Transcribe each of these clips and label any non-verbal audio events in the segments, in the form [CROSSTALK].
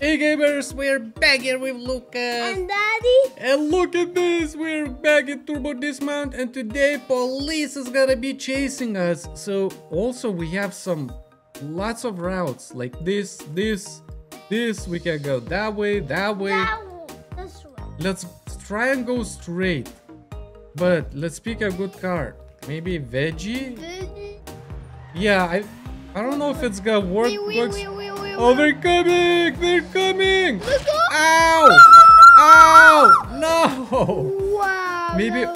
Hey gamers, we're back here with Lukas. And Daddy? And look at this, we're back at Turbo Dismount and today police is gonna be chasing us. So also we have some lots of routes like this, this, this. We can go that way, that way. That way. Let's try and go straight. But let's pick a good car. Maybe veggie? Daddy? Yeah, I I don't know if it's gonna work. Wee, wee, works- wee, wee, wee, Oh, they're coming! They're coming! Ow! Ow! No! Wow. Maybe. [LAUGHS]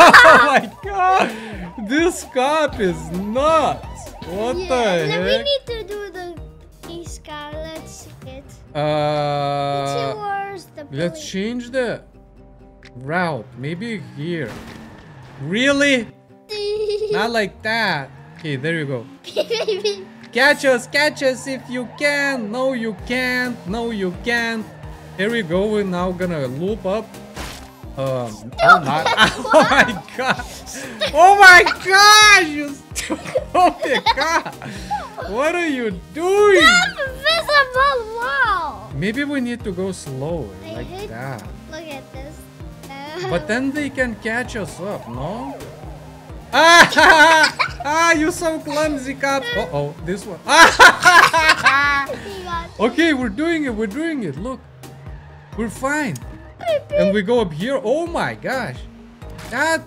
Oh my god! This cop is nuts! What yeah, the then We need to do the key scar. Let's see it. Uh, the let's change the route. Maybe here. Really? [LAUGHS] Not like that. Okay, there you go. [LAUGHS] Catch us, catch us if you can. No, you can't. No, you can't. Here we go. We're now gonna loop up. Um, [LAUGHS] oh my, [LAUGHS] oh my god. Oh my gosh, you [LAUGHS] stupid god. What are you doing? Invisible wall. Maybe we need to go slow, I like that. Look at this. Uh, But then they can catch us up, no? Ah, [LAUGHS] ah you so clumsy, cop. Uh oh, this one. got [LAUGHS] Okay, we're doing it. We're doing it. Look, we're fine. And we go up here. Oh my gosh. That.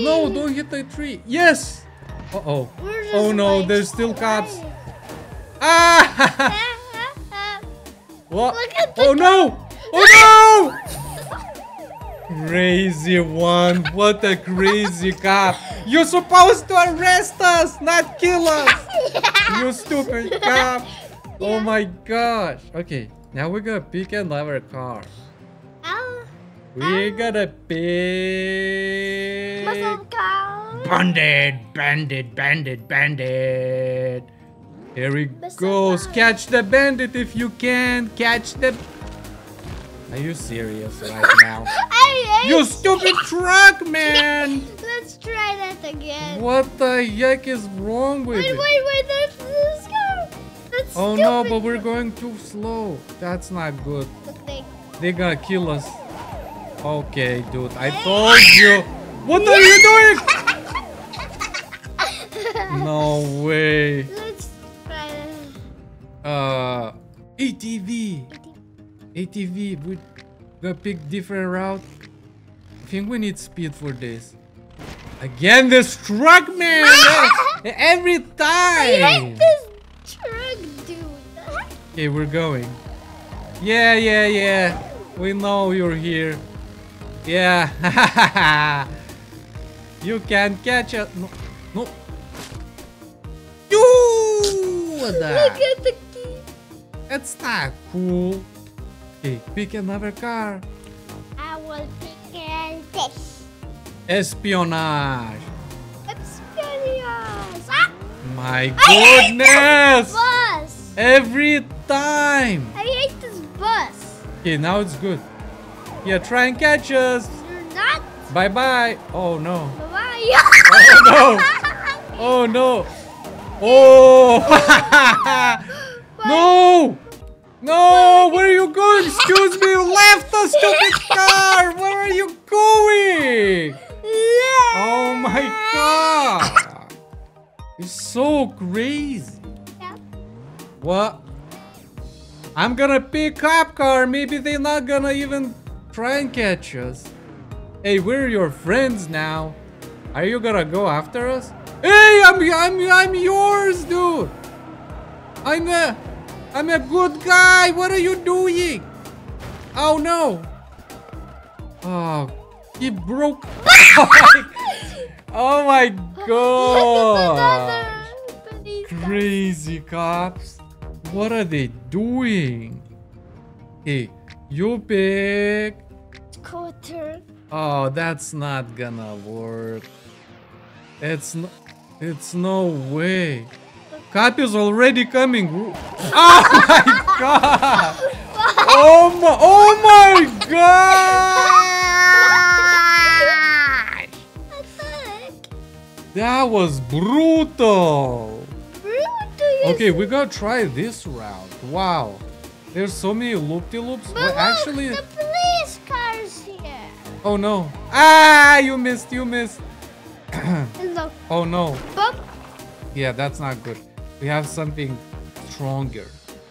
No, don't hit the tree. Yes. Uh oh. Oh no, there's still cops. Ah! [LAUGHS] what? Look at the Oh no! Oh no! Crazy one. What a crazy cop. You're supposed to arrest us, not kill us. You stupid cop. Oh my gosh. Okay, now we're gonna pick another car. Ow. We're gonna pick. Cow. Bandit, bandit, bandit, bandit. Here he Mr. goes. Catch the bandit if you can. Catch the. Are you serious right now? [LAUGHS] You stupid truck, man! [LAUGHS] Let's try that again. What the heck is wrong with Wait, it? wait, wait, there's this guy. That's Oh no, but we're going too slow. That's not good. They- They're gonna kill us. Okay, dude, I told you. What are you doing? [LAUGHS] No way. Let's try that. Uh, ATV. ATV. We gonna pick different route. I think we need speed for this. Again, this truck, man. [LAUGHS] Every I hate time. this truck, dude. Okay, we're going. Yeah, yeah, yeah. We know you're here. Yeah. [LAUGHS] you can catch us. No. No. You. Look at the key. That's not cool. Okay, pick another car. I will pick and this. Espionage. Experience. Ah! My goodness. bus. Every time. I hate this bus. Okay, now it's good. Yeah, try and catch us. You're not. Bye bye. Oh no. Bye. bye. [LAUGHS] Oh no. Oh no. Oh. [LAUGHS] no. No. Where are you going? Excuse me. You left the stupid car. Where are you going? Oh my god. You're so crazy. Yeah. What? I'm gonna pick cop car. Maybe they're not gonna even try and catch us. Hey, we're your friends now. Are you gonna go after us? Hey, I'm I'm I'm yours, dude. I'm a I'm a good guy. What are you doing? Oh no. Oh, he broke. [LAUGHS] oh my [LAUGHS] god. Crazy cops. What are they doing? Hey, you pick. Scooter. Oh, that's not gonna work. It's no, it's no way. Cop is already coming. [LAUGHS] Oh my god! Oh my! Oh my god! That was brutal. Brutal. Okay, we gotta try this route. Wow. There's so many loop-de-loops. But look, actually, the police car's here. oh no. Ah, you missed, you missed. [COUGHS] Look, Oh no. bump. Yeah, that's not good. We have something stronger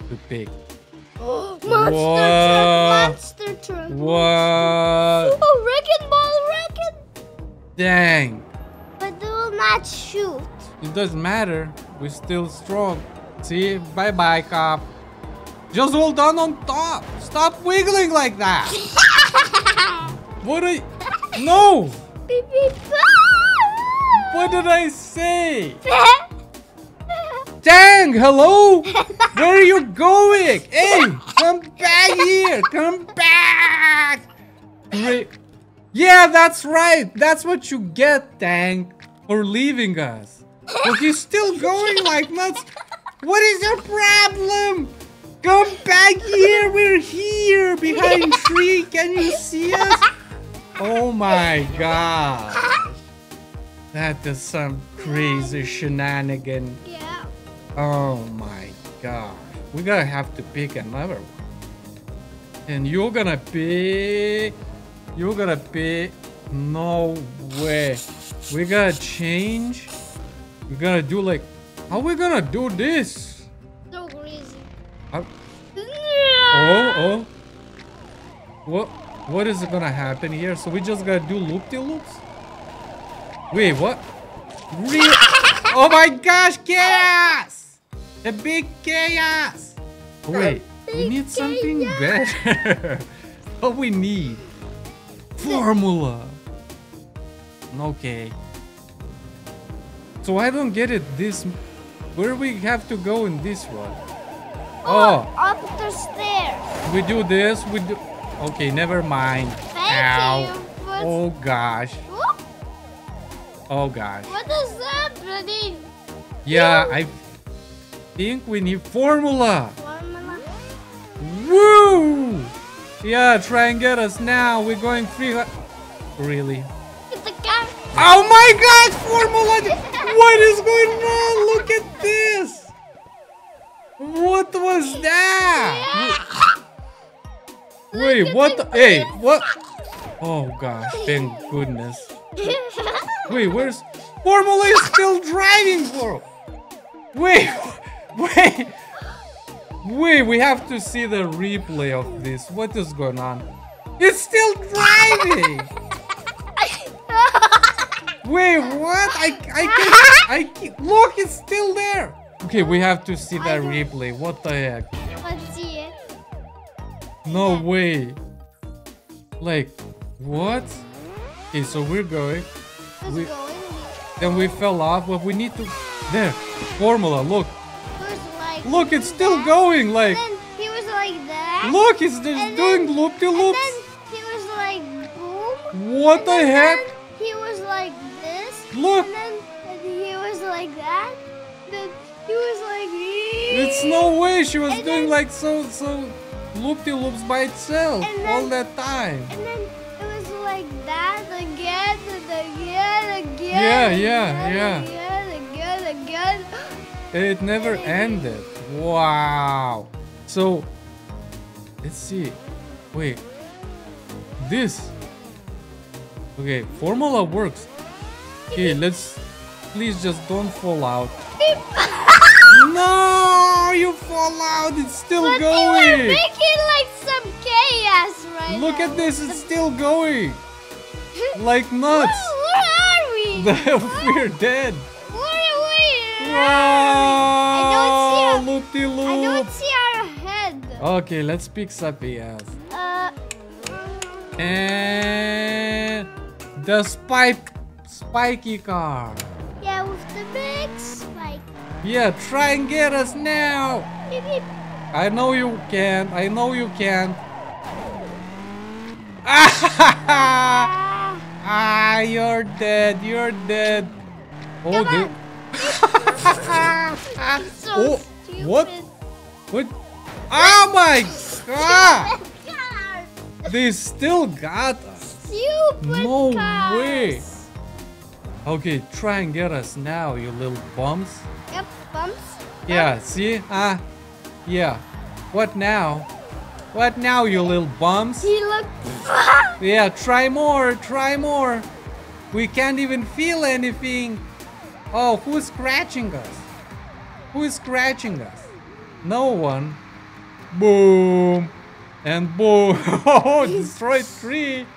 to pick. [GASPS] monster truck, monster truck. What? Oh, wrecking ball, wrecking. Dang. But they will not shoot. It doesn't matter. We're still strong. See? Bye bye, cop. Just hold on on top. Stop wiggling like that. [LAUGHS] what are you? No! Beep, beep. What did I say? [LAUGHS] Dang, hello? Where are you going? Hey, come back here. Come back. Great. Yeah, that's right. That's what you get, Dang, for leaving us. But you're still going like nuts. What is your problem? Come back here. We're here behind [LAUGHS] tree. Can you see us? Oh my god. That is some crazy shenanigan. yeah. Oh my god. We're gonna have to pick another one. And you're gonna be... You're gonna pick. No way. We're gonna change. We're gonna do like. How we gonna do this? So crazy. How- Oh, oh. What? What is gonna happen here? So we just gotta do loop-de-loops? Wait, what? [LAUGHS] Oh my gosh, chaos! The big chaos! Oh, wait, we need something chaos. better. [LAUGHS] what we need? Formula. Okay. So I don't get it. This, where we have to go in this one? Oh. Up oh. the stairs. We do this, we do... Okay, never mind. Thank Ow. you. Oh gosh. Whoop, Oh gosh. what is happening? Yeah, I think we need formula. Formula. Woo! Yeah, try and get us now. We're going free. Really? Get the car. Oh my god, formula! What is going on? Look at this! What was that? Wait, what? The, hey, what? Oh gosh, thank goodness. Wait, where's Formula is still driving for? Wait, [LAUGHS] wait, wait. We have to see the replay of this. What is going on? It's still driving. Wait, what? I I can't, [LAUGHS] I can, look. It's still there. Okay, we have to see that replay. What the heck? Let's see it. No way. Like, what? Okay, so we're going. It's We- going. Then we fell off, but we need to. There, formula. Look, like. look, it's still that, going. Like, And then he was like that. look, it's just doing then- loop de And loops. then he was like boom. What the heck? Look. And then and he was like that. Then he was like. It's no way she was And doing then- like so so loop de loops by itself then- all that time. And then it was like that again and again, again. Yeah, yeah, again, yeah. Again, again, again. It never ended. Wow. So, let's see. Wait. This. Okay, formula works. Okay, let's. Please just don't fall out. [LAUGHS] No, you fall out. It's still But you were going. making like some chaos right Look now. at this. It's still going. [LAUGHS] Like nuts. where are we? [LAUGHS] We're dead. Where are we? Wow. I Loop de I loop. don't see our head. Okay, let's pick else. Uh, And the spike spiky car. yeah, with the big spike. Yeah, try and get us now. I know you can. I know you can. Ah, [LAUGHS] Ah, you're dead. You're dead. Oh, the- [LAUGHS] so oh, stupid. what? What? Oh my [LAUGHS] god! God, They still got us. stupid No cars. way. Okay, try and get us now, you little bums. Yep, bumps. Yeah, see? Ah, yeah. What now? What now, you little bums? He looked. [LAUGHS] Yeah, try more, try more. We can't even feel anything. Oh, who's scratching us? Who is scratching us? No one. Boom. And boom. [LAUGHS] Oh, destroyed tree.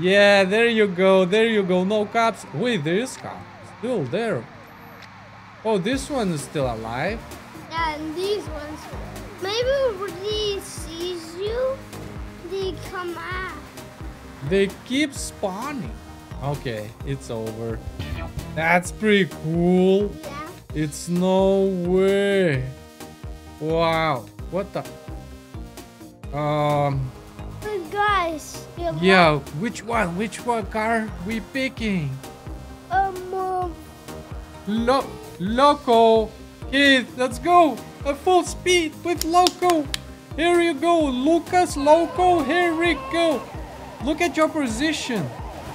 Yeah, there you go. There you go. No cops. Wait, there is cops. Still there. Oh, this one is still alive. Yeah, and these ones. Maybe when he sees you, they come out. They keep spawning. Okay, it's over. That's pretty cool. Yeah. It's no way. Wow. What the? Um. But guys, Yeah. Which one? Which one car we picking? Um, um, Lo Loco. Keith, let's go. At full speed with Loco. Here you go, Lukas Loco. Here we go. Look at your position.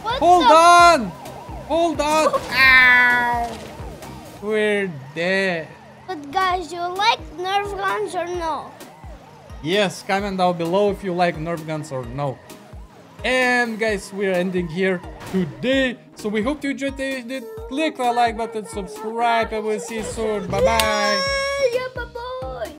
what Hold on! Hold on! Ow! We're dead. But guys, you like Nerf guns or no? Yes, comment down below if you like Nerf guns or no. And guys, we're ending here today. So we hope you enjoyed the click the like button, subscribe, and we'll see you soon. Bye bye.